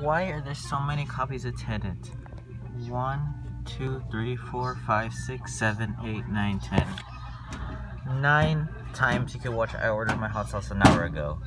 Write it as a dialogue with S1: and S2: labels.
S1: Why are there so many copies of Tenet? One, two, three, four, five, six, seven, eight, nine, ten. Nine times you can watch I Ordered My Hot Sauce an hour ago.